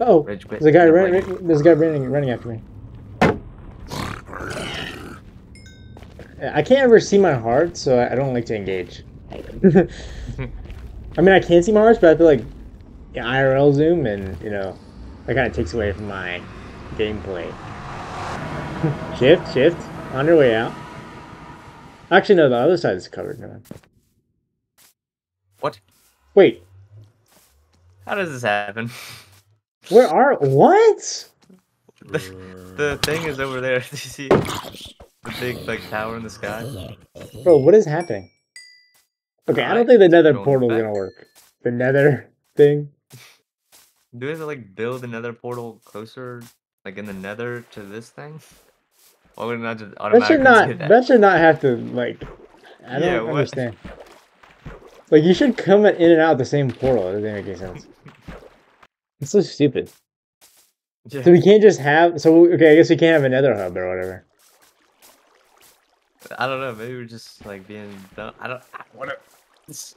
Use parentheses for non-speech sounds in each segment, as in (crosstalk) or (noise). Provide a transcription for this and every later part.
Oh, there's a guy No, running. There's a guy running running after me. I can't ever see my heart, so I don't like to engage. (laughs) I mean, I can see my hearts, but I feel like yeah, IRL zoom, and you know, that kind of takes away from my gameplay. (laughs) shift, shift, on your way out. Actually, no, the other side is covered. Mind. What? Wait, How does this happen? (laughs) where are what? the, the thing is over there. (laughs) Do you see the big like tower in the sky? Bro, what is happening? Okay, I don't think the nether portal is gonna work. The nether thing. Do we have to like build another portal closer, like in the nether to this thing? Why would it not just That automatically should not. do That. that? should not have to like. I don't Yeah, what? understand. Like you should come in and out the same portal. It doesn't make any sense. (laughs) It's so stupid. Yeah. So we can't just have. So okay, I guess we can't have another hub or whatever. I don't know. Maybe we're just like being dumb. I don't. I- Whatever. It's...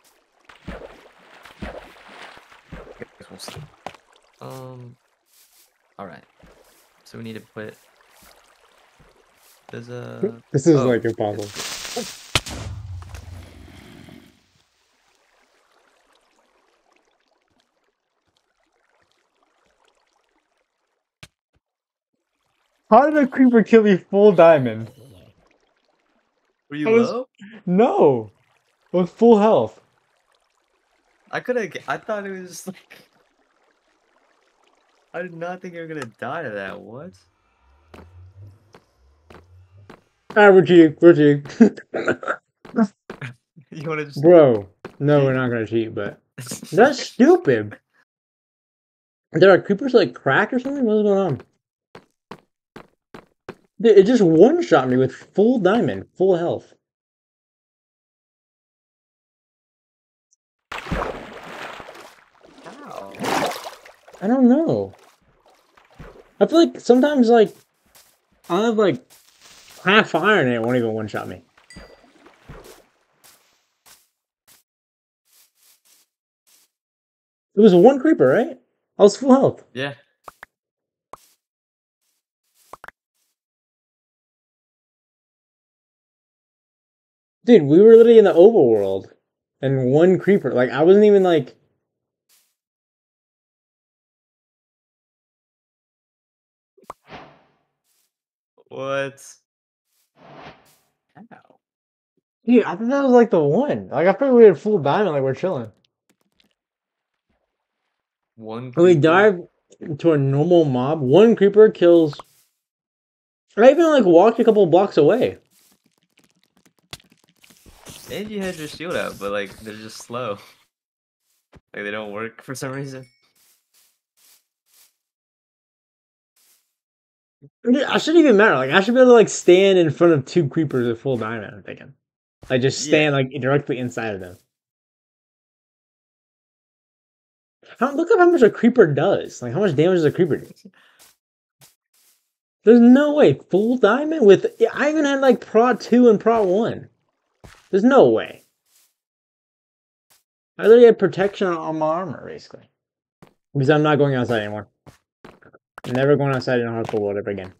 Guess we'll see. Um. All right. So we need to put. There's a. This is oh, like impossible. How did a creeper kill me full diamond? Were you I was- low? No, with full health. I could have. I thought it was like. I did not think you were gonna die to that. What? Ah, we're cheating. We're cheating. (laughs) You wanna just? Bro, no, we're not gonna cheat, but (laughs) that's stupid. Did our creepers like crack or something? What's going on? It just one shot me with full diamond, full health. Ow. I don't know. I feel like sometimes like I'll have like half iron and it won't even one shot me. It was one creeper, right? I was full health. Yeah. Dude, we were literally in the overworld and one creeper. Like I wasn't even like What? Ow. Dude, I thought that was like the one. Like I thought we had full diamond, like we're chilling. One. And we dive into a normal mob. One creeper kills. I even like walked a couple blocks away. And you had your shield out, but like they're just slow. Like they don't work for some reason. I shouldn't even matter. Like I should be able to like stand in front of two creepers at full diamond. I'm thinking, like just Yeah. stand like directly inside of them. How, look up how much a creeper does. Like how much damage does a creeper do? (laughs) There's no way full diamond with. yeah, I even had like prot two and prot one. There's no way. I literally had protection on my armor basically, because I'm not going outside anymore. I'm never going outside in a hardcore world ever again.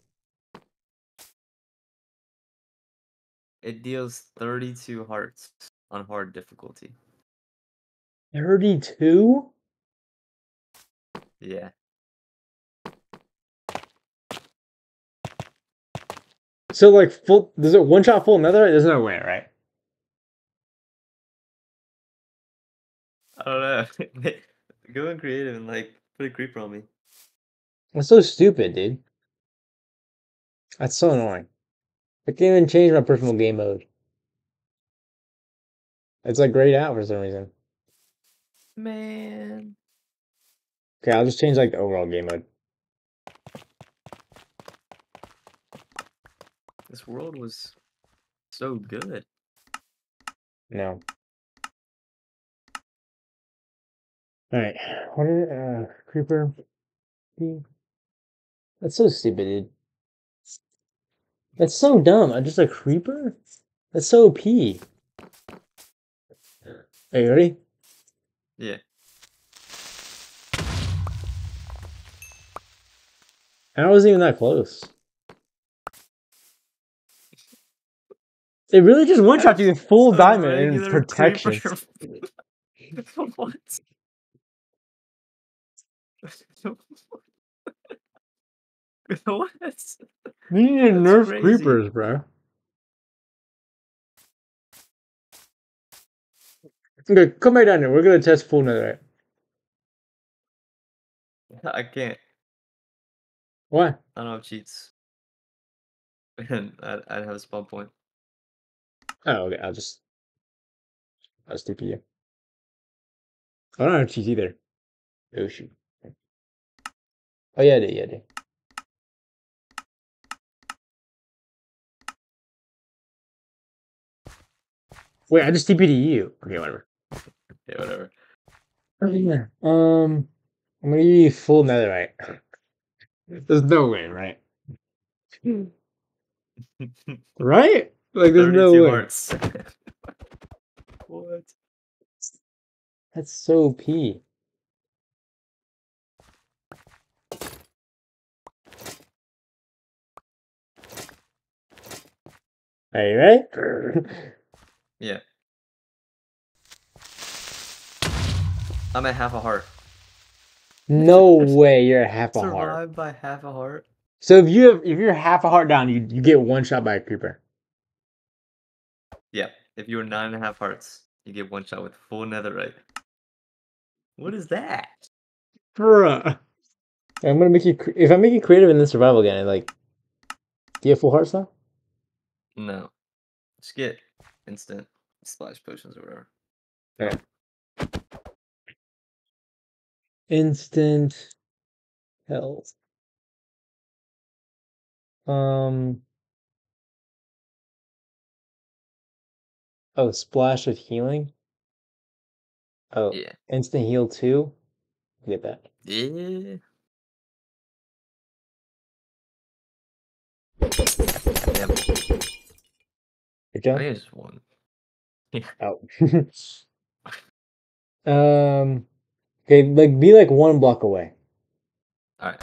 It deals 32 hearts on hard difficulty. 32? Yeah. So like full does it one shot full nether? There's no way, right? I don't know. (laughs) Go and creative and like put a creeper on me. That's so stupid, dude. That's so annoying. I can't even change my personal game mode. It's like grayed out for some reason. Man. Okay, I'll just change like the overall game mode. This world was so good. No. Alright. What What is uh creeper? That's so stupid, dude. That's so dumb. I'm just a creeper? That's so OP. Are you ready? Yeah. And I wasn't even that close. It really just one shot you full diamond and protection. (laughs) what? (laughs) what? You need to nerf crazy. creepers, bro. Okay, come back down here. We're gonna test full netherite. I can't. Why? I don't have cheats. (laughs) And I I have a spawn point. Oh, okay. I'll just. I'll just TP you. I don't have cheese either. Oh shoot. Oh yeah, I did. Yeah, I did. Wait, I just TP'd you. Okay, whatever. Yeah, whatever. Um, I'm gonna give you full netherite. There's no way, right? (laughs) Right? Like, there's no 32 way. hearts. (laughs) what? That's so P. Are you ready? (laughs) Yeah. I'm at half a heart. no way you're at half a heart. Survived by half a heart. So if you have if you're half a heart down, you you get one shot by a creeper. Yeah. If you were nine and a half hearts, you get one shot with full netherite. What is that? Bruh. I'm gonna make you if I make you creative in this survival again, like do you have full hearts now? No. Just get instant splash potions or whatever. Instant health. Um Oh, splash of healing. Oh, Yeah. instant heal two. Get that. Yeah. Damn. Good I it's (laughs) one. Oh. (laughs) um. Okay, like be like one block away. Alright.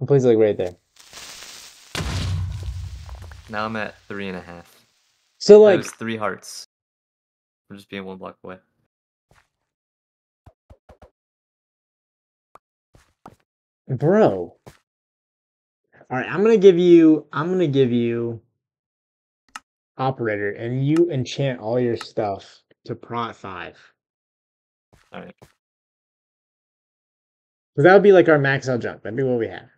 The place like right there. Now I'm at three and a half. So like, three hearts. I'm just being one block away. bro. All right, I'm gonna give you. I'm gonna give you. Operator, and you enchant all your stuff to prot five. Alright. So that would be like our max out jump. That'd be what we have.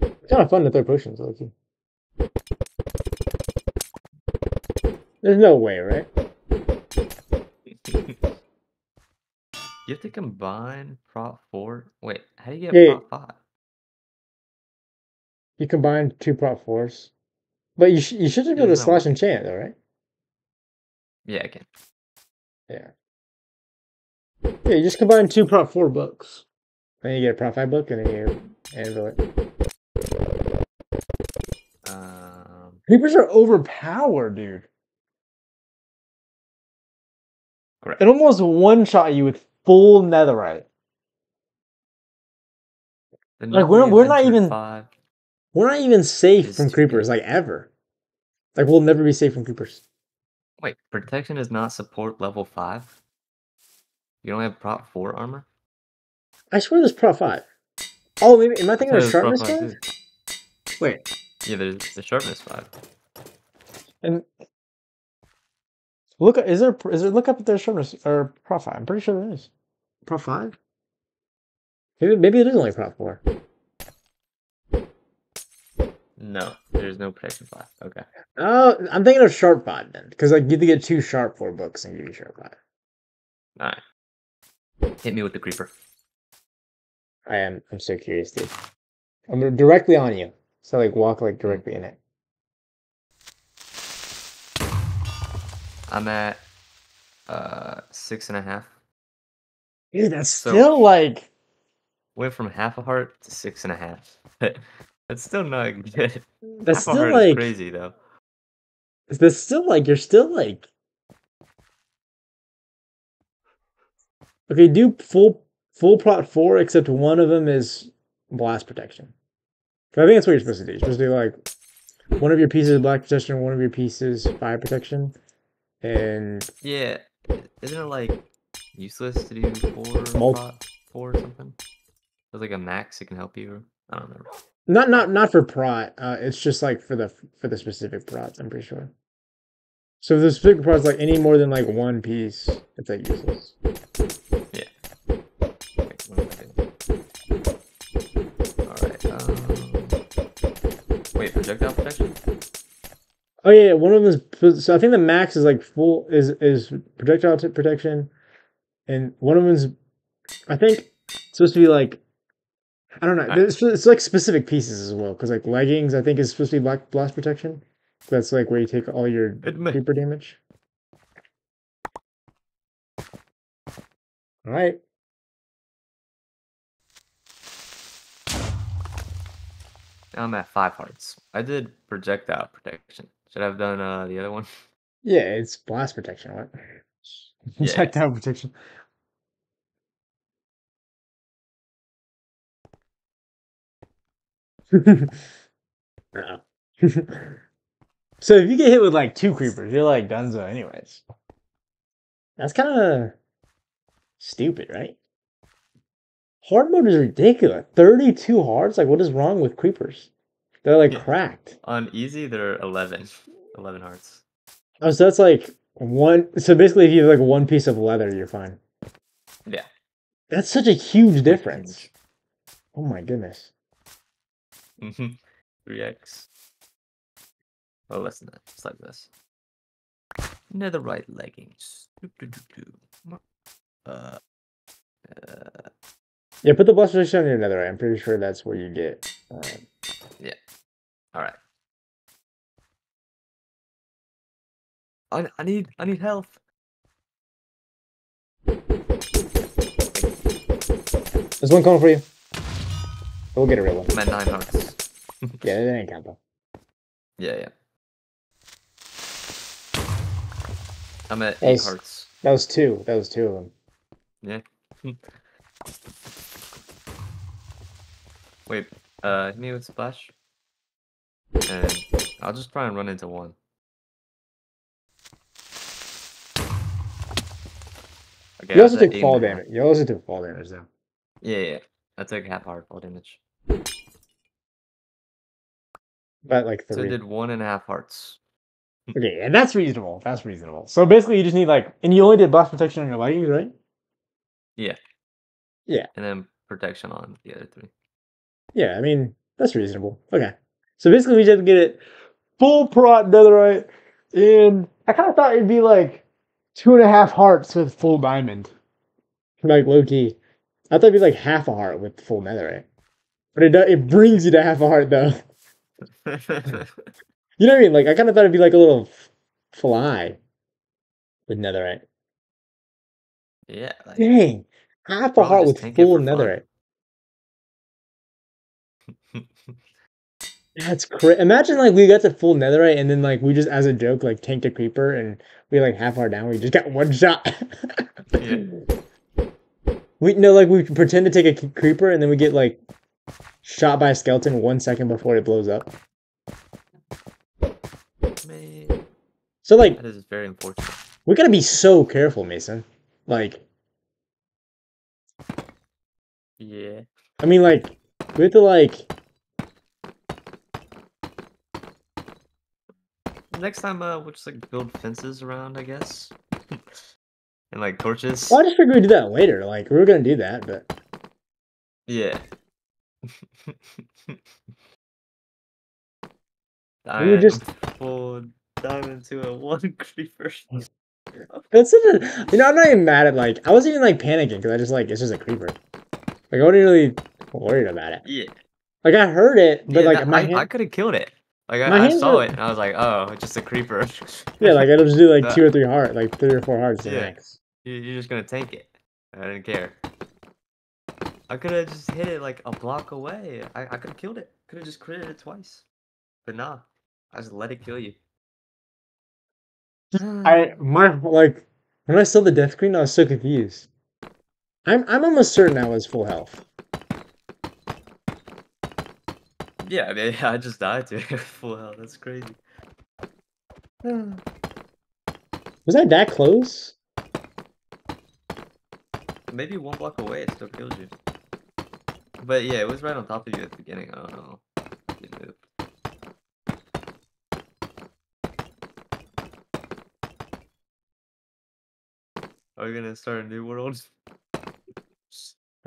It's kind of fun to throw potions, Loki. There's no way, right? (laughs) You have to combine prot four. Wait, how do you get Yeah, prot five? You combine two prot fours, but you sh- you should just be able to slash and enchant though, right? Yeah, I can. Yeah. Yeah, you just combine two prot four books. Then you get a prot five book, and then you anvil it. Um, Creepers are overpowered, dude. correct. It almost one shot you with full netherite. The Like, we're- we're not even- five. We're not even safe from creepers, like ever. Like we'll never be safe from creepers. Wait, protection does not support level five. You don't have prot four armor. I swear there's prot five. Oh, maybe am I thinking I of thought it was sharpness prot five? too. Wait, Yeah, there's the sharpness five. and look. Is there? Is there? Look up if there's sharpness or prot five. I'm pretty sure there is. Prot five. Maybe maybe it is only prot four. No, there's no protection five. Okay. Oh, I'm thinking of sharp five then, because like you have to get two sharp four books and give you sharp five. Alright. Hit me with the creeper. I am. I'm so curious, dude. I'm directly on you, so like walk like directly in it. I'm at uh six and a half. Dude, that's So- still like. Went from half a heart to six and a half. (laughs) That's still not (laughs) good. Mm. That's still heart like. is crazy though. That's still like you're still like Okay, do full full prot four, except one of them is blast protection. I think that's what you're supposed to do. You're supposed to do like one of your pieces is blast protection, one of your pieces fire protection, and Yeah. Isn't it like useless to do four Mul- prot four or something? There's like a max it can help you. I don't remember. Not not not for prot. Uh, it's just like for the for the specific prots. I'm pretty sure. So if the specific prot's like any more than like one piece, it's like useless. Yeah. Alright, um Wait, projectile protection? Oh yeah, one of them is so I think the max is like full is is projectile protection, and one of them is I think supposed to be like I don't know. Alright. It's, it's like specific pieces as well because like leggings I think is supposed to be black blast protection. That's like where you take all your Admit. creeper damage. All right. Now I'm at five hearts. I did projectile protection. Should I have done uh the other one? Yeah, it's blast protection, right? Yeah. (laughs) Projectile protection. No. (laughs) so if you get hit with like two creepers, you're like Dunzo anyways. That's kind of stupid, right? Hard mode is ridiculous. 32 hearts? Like, what is wrong with creepers? They're like Yeah. cracked. On easy they're 11. 11 hearts. Oh, so that's like one. So basically, if you have like one piece of leather, you're fine. Yeah. That's such a huge difference. Oh my goodness. Mhm. 3x. Oh, less than that. It's like this. Netherite leggings. Doo, doo. Uh, uh, Yeah, put the blast protection on your netherite. I'm pretty sure that's where you get. Um, all right. I, I need I need health. there's one coming for you. We'll get a real one. I'm at nine hearts. Yeah, that ain't count though. Yeah, yeah. I'm at That eight was- hearts. That was two. That was two of them. Yeah. (laughs) Wait, uh, hit me with splash. And I'll just try and run into one. Okay, You also took fall damage. You also took fall damage though. Yeah, yeah. I took half heart fall damage. But like So did one and a half hearts. Okay, and that's reasonable. That's reasonable. So basically, you just need like, and you only did blast protection on your leggings, right? Yeah. Yeah. And then protection on the other three. Yeah, I mean that's reasonable. Okay, so basically, we just get it full prot netherite, and I kind of thought it'd be like two and a half hearts with full diamond, like low key. I thought it'd be like half a heart with full netherite, but it do- it brings you to half a heart though. (laughs) You know what I mean? Like I kind of thought it'd be like a little fly with netherite. yeah. Like, Dang, half a heart with full netherite. (laughs) That's crazy. Imagine like we got to full netherite and then like we just as a joke like tanked a creeper and we like half our down we just got one shot. Yeah. (laughs) We know like we pretend to take a creeper and then we get like shot by a skeleton one second before it blows up. Man, So like that is very unfortunate. we gotta be so careful, Mason. Like Yeah. I mean like we have to like Next time, uh, we'll just like build fences around, I guess, (laughs) and like torches. well, I just figured we'd do that later. Like we were gonna do that, but Yeah. (laughs) We were just- full diamond to a one (laughs) creeper. That's such a, you know, I'm not even mad at like I wasn't even like panicking because I just like it's just a creeper. Like I wasn't really worried about it. Yeah. Like I heard it, but yeah, like that- my I, hand, I could have killed it. Like I, I saw are- it and I was like, oh, it's just a creeper. (laughs) yeah, like it'll just do like two or three heart, like three or four hearts Yeah. You- You're just gonna tank it. I didn't care. I could have just hit it like a block away. I, I could have killed it. Could have just critted it twice. But nah, I just let it kill you. I my like when I saw the death screen, I was so confused. I'm I'm almost certain I was full health. Yeah, I mean, (laughs) I just died to it. (laughs) Full health. That's crazy. (sighs) Was I that close? Maybe one block away, it still kills you. But yeah, it was right on top of you at the beginning. I don't know. Moved. Are we gonna start a new world?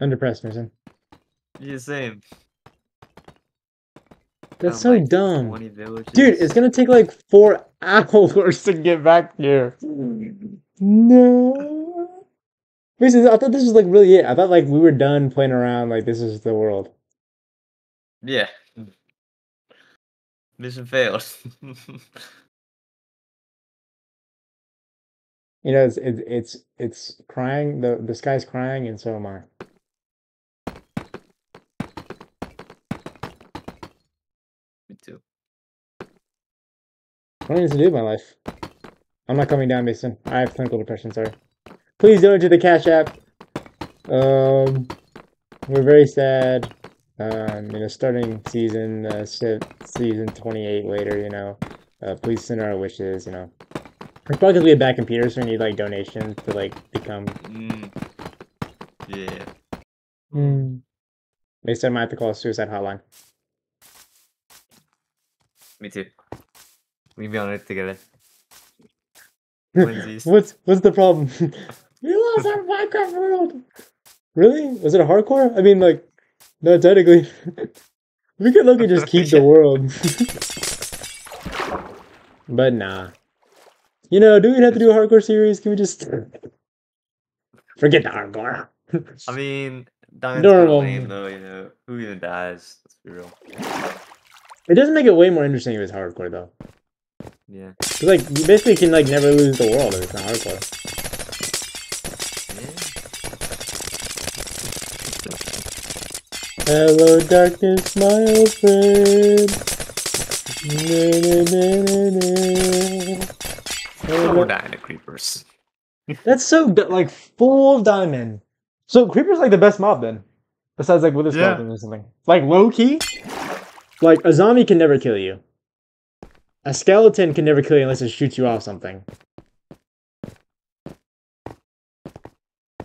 Under press, Mason. Yeah, same. That's so like, dumb. Dude, it's gonna take like four (laughs) hours to get back here. (laughs) No. Mason, I thought this was like really it. I thought like we were done playing around. Like this is the world. Yeah. Mission failed. (laughs) You know, it's it's it's, it's crying. The the sky's crying, and so am I. Me too. What do I need to do with my life? I'm not coming down, Mason. I have clinical depression. Sorry. Please donate to the Cash App. Um, we're very sad. Um, you know, starting season uh, season 28 later. You know, uh, please send our wishes. You know, we're probably gonna be a bad computers, so we need like donations to like become. Mm. Yeah. Mm. Mason, I might have to call a suicide hotline. Me too. We'll be on it together. (laughs) What's what's the problem? (laughs) you lost our Minecraft world. Really? Was it a hardcore? I mean, like, no, technically, (laughs) we could look and just keep the (laughs) world. but nah. You know, do we have to do a hardcore series? Can we just (laughs) forget the hardcore? I mean, dying's Normal. kind of lame though, you know. Who even dies? Let's be real. It doesn't make it way more interesting if it's hardcore, though. Yeah. like, you basically can like never lose the world if it's not hardcore. Hello, darkness, my old friend. Na, na, na, na, na. Oh, Hello- we're dying to creepers. (laughs) That's so d- like full diamond. So creeper's like the best mob then, besides like wither Yeah. skeleton or something. Like low key, like a zombie can never kill you. A skeleton can never kill you unless it shoots you off something.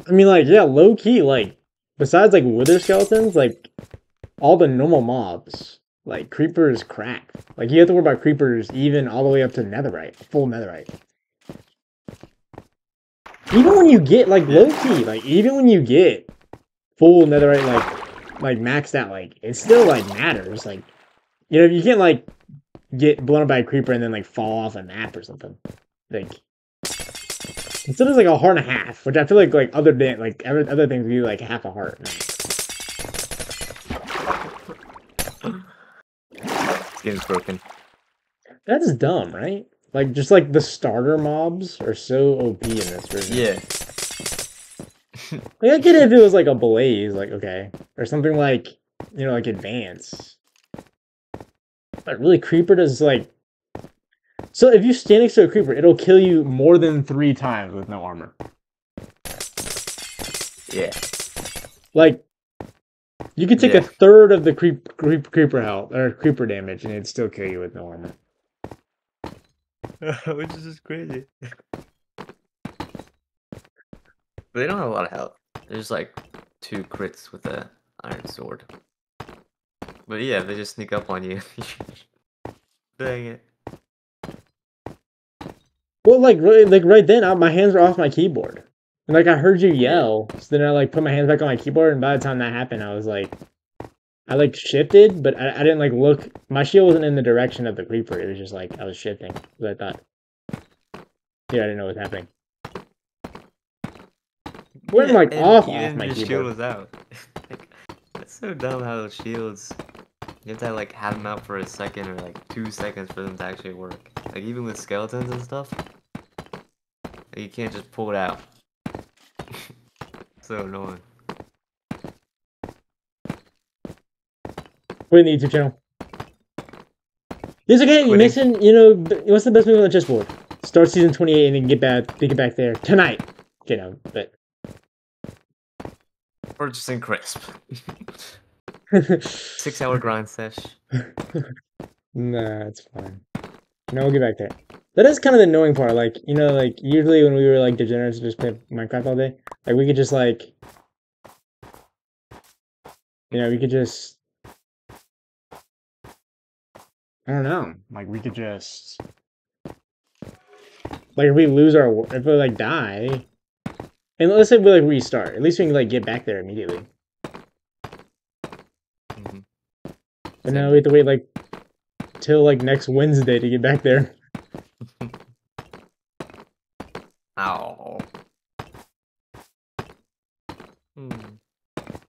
I mean, like yeah, low key. Like besides like wither skeletons, like all the normal mobs, like creepers crack. Like you have to worry about creepers even all the way up to netherite, full netherite even when you get like low key, like even when you get full netherite, like like maxed out, like it still like matters. Like you know, you can't like get blown up by a creeper and then like fall off a map or something. Like instead of like a heart and a half, which I feel like like other like every, other things give you like half a heart. This game's broken. That's dumb, right? Like just like the starter mobs are so OP in this version. Yeah. Like I get it if it was like a blaze, like okay, or something like you know like advance. But really, creeper does like. So if you stand next to a creeper, it'll kill you more than three times with no armor. Yeah. Like, you could take Yeah. a third of the creep, creep creeper health or creeper damage, and it'd still kill you with no armor. (laughs) Which is just crazy. But they don't have a lot of health. There's like two crits with a iron sword. But yeah, they just sneak up on you. (laughs) Dang it. Well, like really, like right then, I, my hands were off my keyboard, and like I heard you yell. So then I like put my hands back on my keyboard, and by the time that happened, I was like, I like shifted, but I, I didn't like look. My shield wasn't in the direction of the creeper. It was just like I was shifting. So I thought, yeah, I didn't know what was happening. Went, like, and off- off my shield keyboard. was out. (laughs) like, that's so dumb how those shields. You have to like have them out for a second or like two seconds for them to actually work. Like even with skeletons and stuff, like, you can't just pull it out. (laughs) so annoying. In the YouTube channel. It's okay. You Quitting. Mason, you know, what's the best move on the chessboard? Start season twenty eight and then get back, get back there tonight. You know, but Purchasing crisp. (laughs) Six hour grind sesh. (laughs) nah, it's fine. No, we'll get back there. That is kind of the annoying part. Like, you know, like usually when we were like degenerates just play Minecraft all day, like we could just like, you know, we could just, I don't know, like we could just, like if we lose our, if we like die, and let's say we like restart, at least we can like get back there immediately. And now we have to wait like till like next Wednesday to get back there. (laughs)